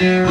Yeah.